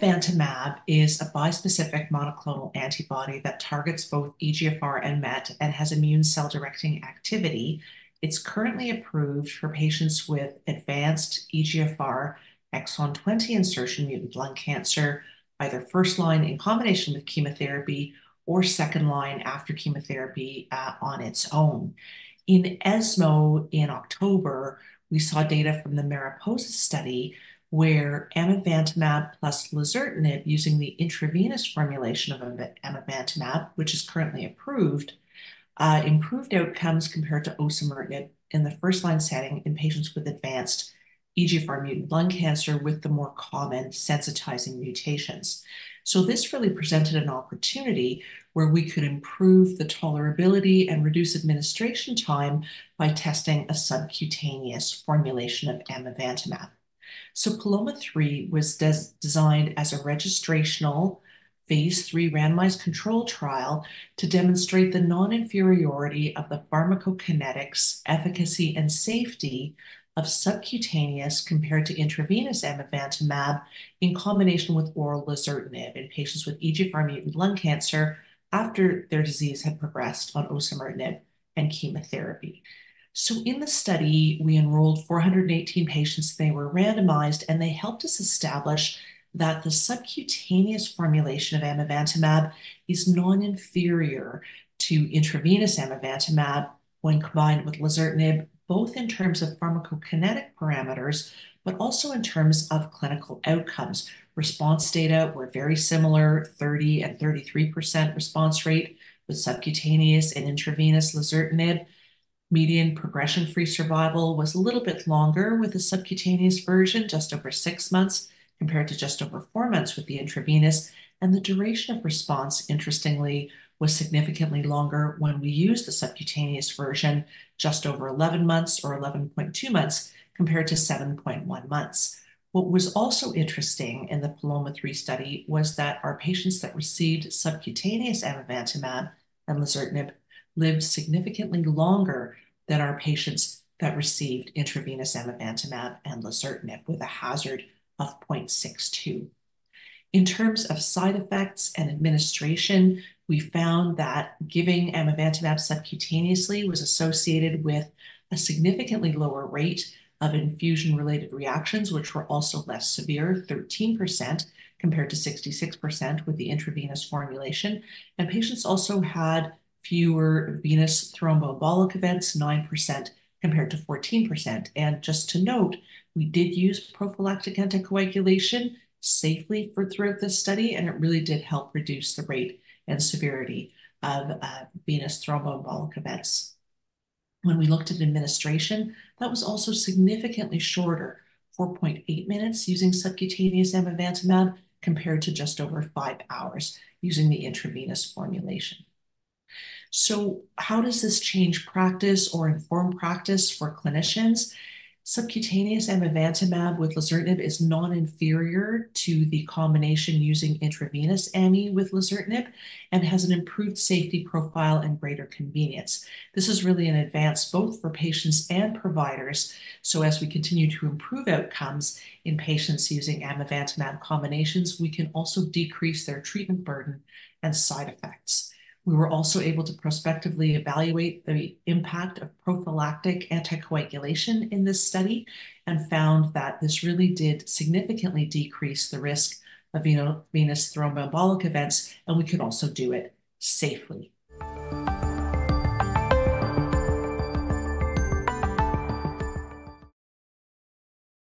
amivantamab is a bispecific monoclonal antibody that targets both EGFR and MET and has immune cell-directing activity. It's currently approved for patients with advanced EGFR exon 20 insertion mutant lung cancer, either first line in combination with chemotherapy or second line after chemotherapy uh, on its own. In ESMO in October, we saw data from the MARIPOSA study where amivantamab plus lazertinib using the intravenous formulation of amivantamab, which is currently approved, uh, improved outcomes compared to osimertinib in the first line setting in patients with advanced EGFR mutant lung cancer with the more common sensitizing mutations. So this really presented an opportunity where we could improve the tolerability and reduce administration time by testing a subcutaneous formulation of amivantamab. So PALOMA-3 was designed as a registrational phase 3 randomized control trial to demonstrate the non-inferiority of the pharmacokinetics, efficacy, and safety of subcutaneous compared to intravenous amivantamab in combination with oral lazertinib in patients with EGFR mutant lung cancer after their disease had progressed on osimertinib and chemotherapy. So in the study, we enrolled 418 patients. They were randomized, and they helped us establish that the subcutaneous formulation of amivantamab is non-inferior to intravenous amivantamab when combined with lazertinib, both in terms of pharmacokinetic parameters, but also in terms of clinical outcomes. Response data were very similar, 30 and 33% response rate with subcutaneous and intravenous lazertinib. Median progression-free survival was a little bit longer with the subcutaneous version, just over six months compared to just over four months with the intravenous. And the duration of response, interestingly, was significantly longer when we used the subcutaneous version, just over 11 months or 11.2 months compared to 7.1 months. What was also interesting in the PALOMA-3 study was that our patients that received subcutaneous amivantamab and lazertinib lived significantly longer than our patients that received intravenous amivantamab and lazertinib with a hazard of 0.62. In terms of side effects and administration, we found that giving amivantamab subcutaneously was associated with a significantly lower rate of infusion-related reactions, which were also less severe, 13% compared to 66% with the intravenous formulation. And patients also had fewer venous thromboembolic events, 9% compared to 14%. And just to note, we did use prophylactic anticoagulation safely for throughout this study, and it really did help reduce the rate and severity of uh, venous thromboembolic events. When we looked at administration, that was also significantly shorter, 4.8 minutes using subcutaneous amivantamab compared to just over five hours using the intravenous formulation. So, how does this change practice or inform practice for clinicians? Subcutaneous amivantamab with lazertinib is non-inferior to the combination using intravenous ami with lazertinib and has an improved safety profile and greater convenience. This is really an advance both for patients and providers. So as we continue to improve outcomes in patients using amivantamab combinations, we can also decrease their treatment burden and side effects. We were also able to prospectively evaluate the impact of prophylactic anticoagulation in this study and found that this really did significantly decrease the risk of venous thromboembolic events, and we could also do it safely.